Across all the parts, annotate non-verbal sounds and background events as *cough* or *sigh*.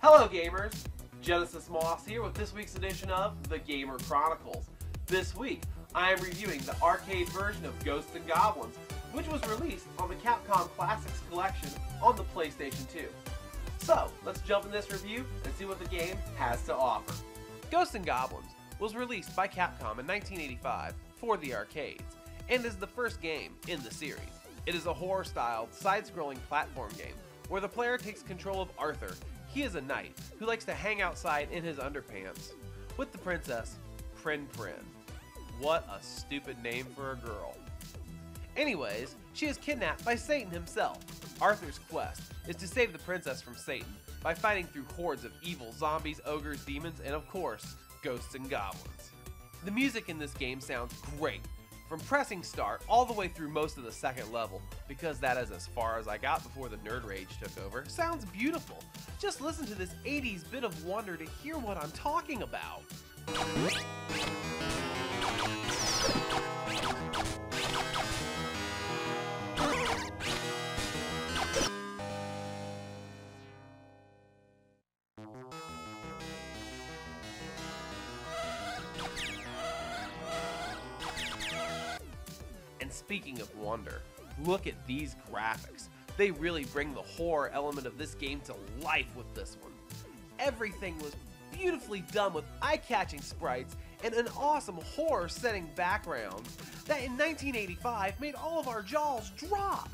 Hello gamers! Genesis Moss here with this week's edition of The Gamer Chronicles. This week, I am reviewing the arcade version of Ghosts and Goblins, which was released on the Capcom Classics Collection on the PlayStation 2. So, let's jump in this review and see what the game has to offer. Ghosts and Goblins was released by Capcom in 1985 for the arcades, and is the first game in the series. It is a horror-styled, side-scrolling platform game where the player takes control of Arthur. He is a knight who likes to hang outside in his underpants with the princess, Prin Prin. What a stupid name for a girl. Anyways, she is kidnapped by Satan himself. Arthur's quest is to save the princess from Satan by fighting through hordes of evil zombies, ogres, demons, and of course, ghosts and goblins. The music in this game sounds great, from pressing start all the way through most of the second level, because that is as far as I got before the nerd rage took over. Sounds beautiful. Just listen to this 80s bit of wonder to hear what I'm talking about. Speaking of wonder, look at these graphics. They really bring the horror element of this game to life with this one. Everything was beautifully done with eye-catching sprites and an awesome horror setting background that in 1985 made all of our jaws drop.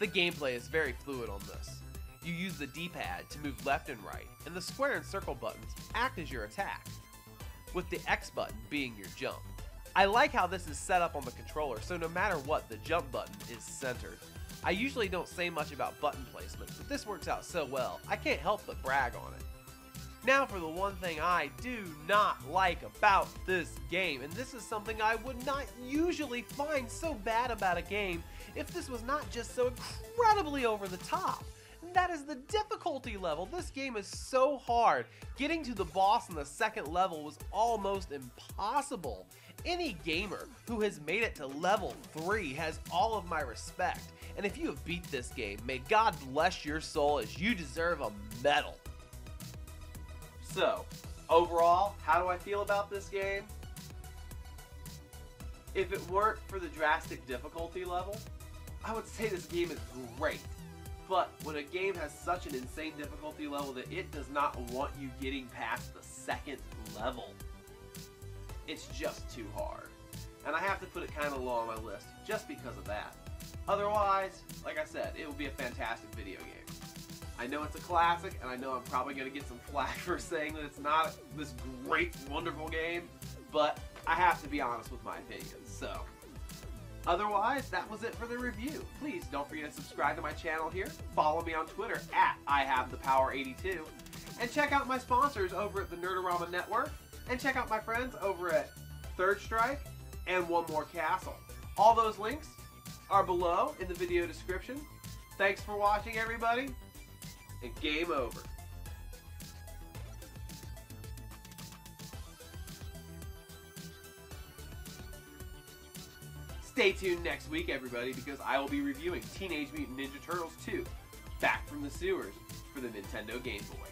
The gameplay is very fluid on this. You use the D-pad to move left and right, and the square and circle buttons act as your attack, with the X button being your jump. I like how this is set up on the controller, so no matter what, the jump button is centered. I usually don't say much about button placement, but this works out so well, I can't help but brag on it. Now for the one thing I do not like about this game, and this is something I would not usually find so bad about a game if this was not just so incredibly over the top. And that is the difficulty level. This game is so hard. Getting to the boss in the second level was almost impossible. Any gamer who has made it to level 3 has all of my respect. And if you have beat this game, may God bless your soul as you deserve a medal. So, overall, how do I feel about this game? If it weren't for the drastic difficulty level, I would say this game is great. But when a game has such an insane difficulty level that it does not want you getting past the second level, it's just too hard. And I have to put it kind of low on my list just because of that. Otherwise, like I said, it will be a fantastic video game. I know it's a classic, and I know I'm probably going to get some *laughs* flack for saying that it's not this great, wonderful game, but I have to be honest with my opinions, so. Otherwise, that was it for the review. Please don't forget to subscribe to my channel here, follow me on Twitter at IHaveThePower82, and check out my sponsors over at the Nerdorama Network, and check out my friends over at Third Strike and One More Castle. All those links are below in the video description. Thanks for watching, everybody, and game over. Stay tuned next week, everybody, because I will be reviewing Teenage Mutant Ninja Turtles 2 Back from the Sewers for the Nintendo Game Boy.